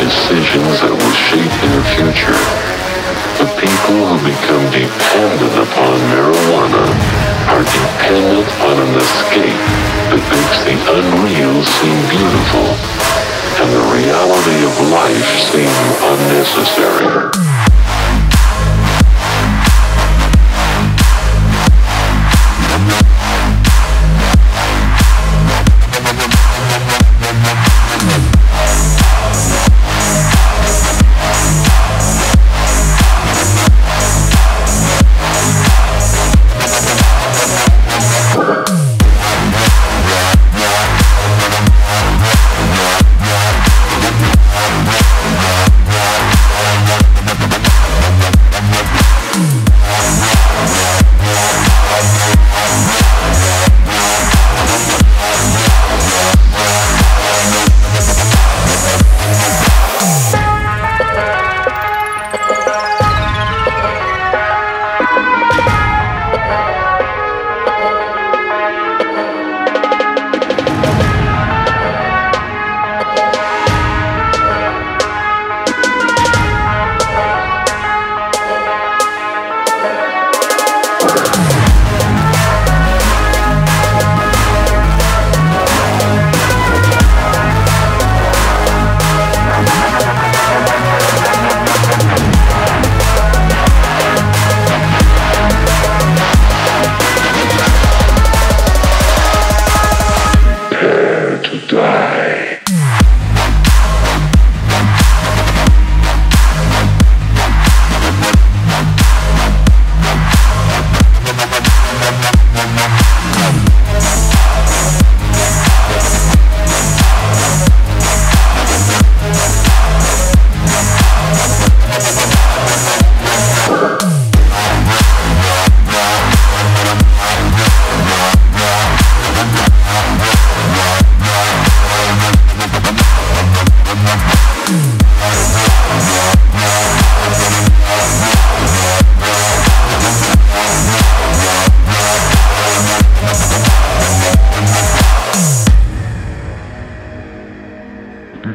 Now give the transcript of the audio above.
decisions that will shape their future. The people who become dependent upon marijuana are dependent on an escape that makes the unreal seem beautiful and the reality of life seem unnecessary. to die.